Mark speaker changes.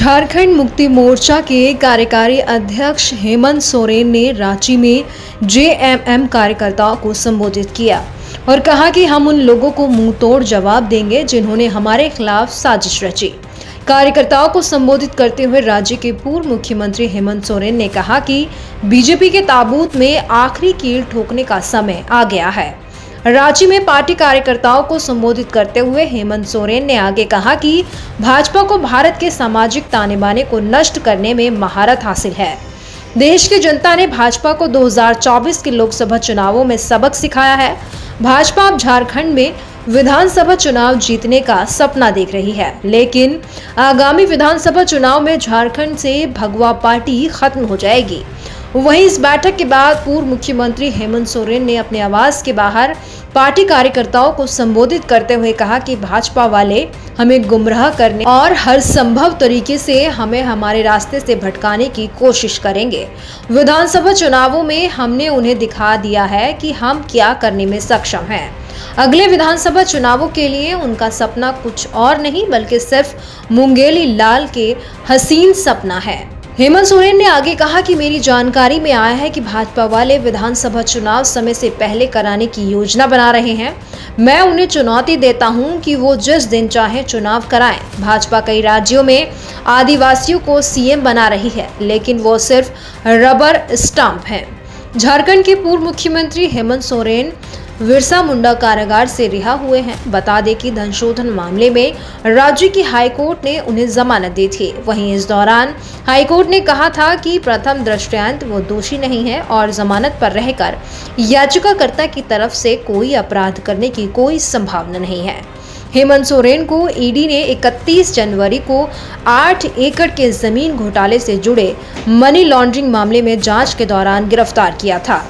Speaker 1: झारखंड मुक्ति मोर्चा के कार्यकारी अध्यक्ष हेमंत सोरेन ने रांची में जेएमएम कार्यकर्ताओं को संबोधित किया और कहा कि हम उन लोगों को मुँह तोड़ जवाब देंगे जिन्होंने हमारे खिलाफ साजिश रची। कार्यकर्ताओं को संबोधित करते हुए राज्य के पूर्व मुख्यमंत्री हेमंत सोरेन ने कहा कि बीजेपी के ताबूत में आखिरी कील ठोकने का समय आ गया है। रांची में पार्टी कार्यकर्ताओं को संबोधित करते हुए हेमंत सोरेन ने आगे कहा कि भाजपा को भारत के सामाजिक ताने बाने को नष्ट करने में महारत हासिल है। देश की जनता ने भाजपा को 2024 के लोकसभा चुनावों में सबक सिखाया है। भाजपा अब झारखंड में विधानसभा चुनाव जीतने का सपना देख रही है। लेकिन आगामी विधानसभा चुनाव में झारखंड से भगवा पार्टी खत्म हो जाएगी। वहीं इस बैठक के बाद पूर्व मुख्यमंत्री हेमंत सोरेन ने अपने आवास के बाहर पार्टी कार्यकर्ताओं को संबोधित करते हुए कहा कि भाजपा वाले हमें गुमराह करने और हर संभव तरीके से हमें हमारे रास्ते से भटकाने की कोशिश करेंगे। विधानसभा चुनावों में हमने उन्हें दिखा दिया है कि हम क्या करने में सक्षम हैं। अगले विधानसभा चुनावों के लिए उनका सपना कुछ और नहीं, बल्कि सिर्फ़ मुंगेली लाल के हसीन सपना है। हेमंत सोरेन ने आगे कहा कि मेरी जानकारी में आया है कि भाजपा वाले विधानसभा चुनाव समय से पहले कराने की योजना बना रहे हैं। मैं उन्हें चुनौती देता हूँ कि वो जिस दिन चाहे चुनाव कराएँ। भाजपा कई राज्यों में आदिवासियों को सीएम बना रही है, लेकिन वो सिर्फ़ रबर स्टाम्प है। झारखंड के पूर्व मुख्यमंत्री हेमंत सोरेन विरसा मुंडा कारागार से रिहा हुए हैं। बता दें कि धनशोधन मामले में राज्य की हाईकोर्ट ने उन्हें जमानत दी थी। वहीं इस दौरान हाईकोर्ट ने कहा था कि प्रथम दृष्टांत वो दोषी नहीं है और जमानत पर रहकर याचिकाकर्ता की तरफ़ से कोई अपराध करने की कोई संभावना नहीं है। हेमंत सोरेन को ईडी ने 31 जनवरी को 8 एकड़ के ज़मीन घोटाले से जुड़े मनी लॉन्ड्रिंग मामले में जाँच के दौरान गिरफ़्तार किया था।